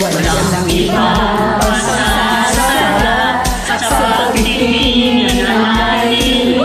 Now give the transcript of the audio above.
Walang iba basta sa sa pagtingin ng alin